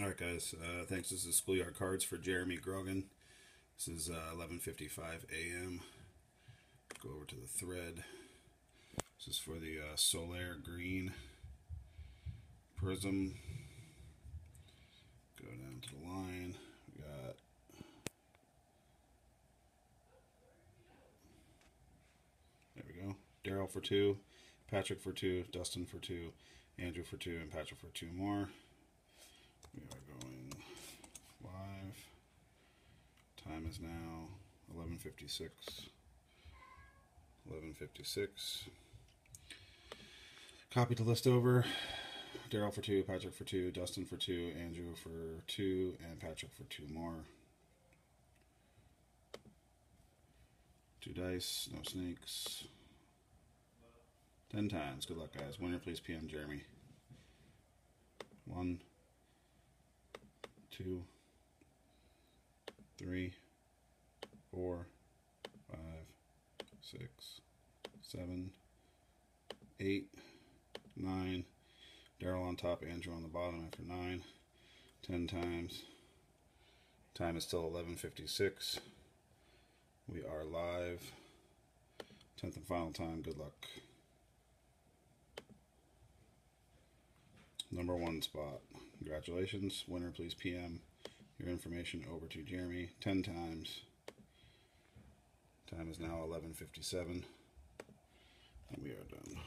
All right, guys. Uh, thanks. This is Schoolyard Cards for Jeremy Grogan. This is uh, 11:55 a.m. Go over to the thread. This is for the uh, Solaire Green Prism. Go down to the line. We got there we go. Daryl for two, Patrick for two, Dustin for two, Andrew for two, and Patrick for two more. We are going live. Time is now 11:56. 11:56. Copy the list over. Daryl for two, Patrick for two, Dustin for two, Andrew for two, and Patrick for two more. Two dice, no snakes. Ten times. Good luck, guys. Winner, please PM Jeremy. One, two, three, four, five, six, seven, eight, nine. Daryl on top, Andrew on the bottom after nine. Ten times. Time is still 11.56. We are live. Tenth and final time. Good luck. Number one spot. Congratulations. Winner, please PM your information over to Jeremy 10 times. Time is now 11.57 and we are done.